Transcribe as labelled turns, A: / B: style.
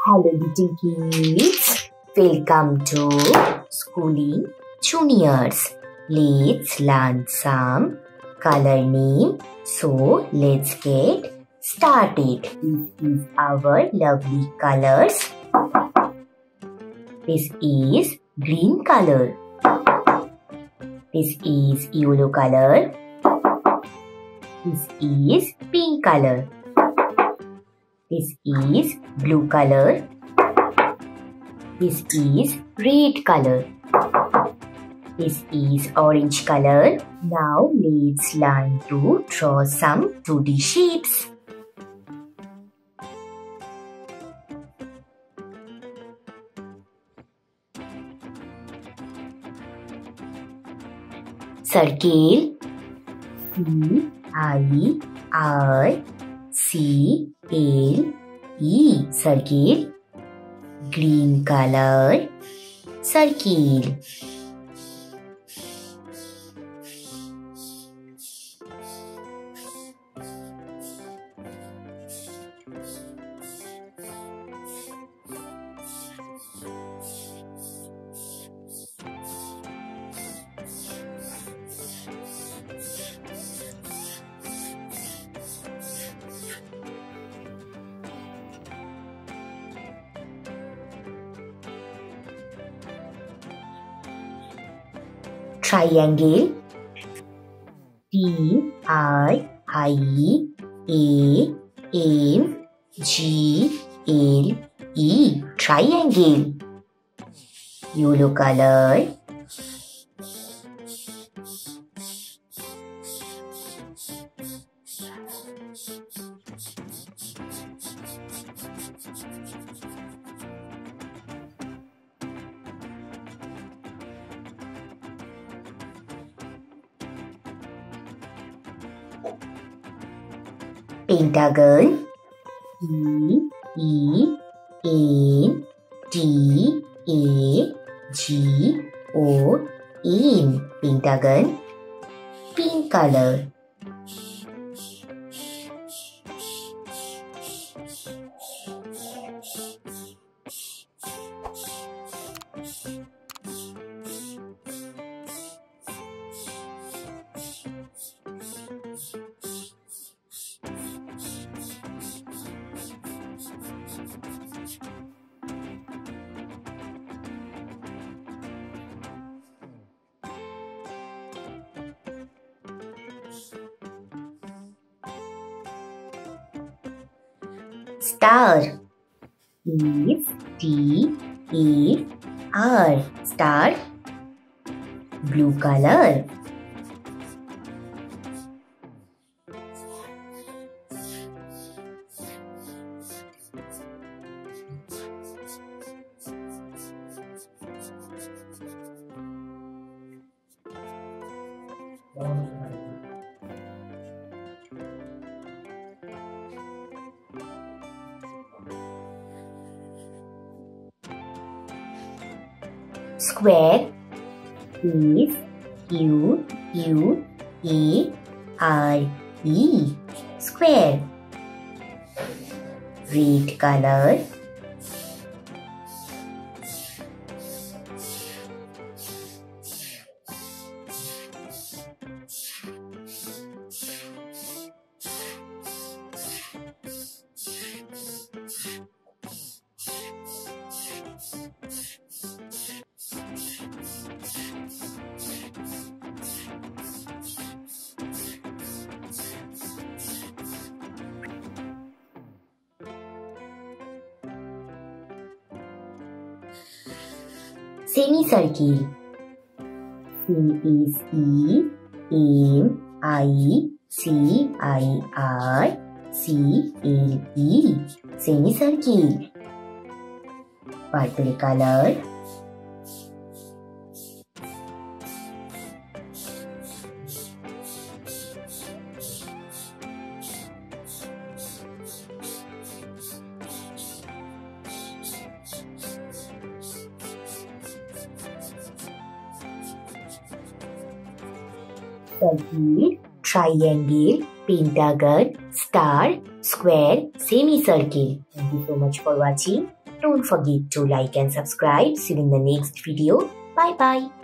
A: Hello, little kids. Welcome to Schooling Juniors. Let's learn some color name. So, let's get started. This is our lovely colors. This is green color. This is yellow color. This is pink color. This is blue color. This is red color. This is orange color. Now let's learn to draw some 2D shapes. Circle C I R C L E circle green color circle triangle. T I I A M G L E. Triangle. Yellow color pentagon E E N D A G O N pentagon pink color star. S T A R. Star. Blue color square is U U A R E square. Red color semicircle C is E M I C I R C L E. Semicircle purple color circle, triangle, pentagon, star, square, semicircle. Thank you so much for watching. Don't forget to like and subscribe. See you in the next video. Bye bye.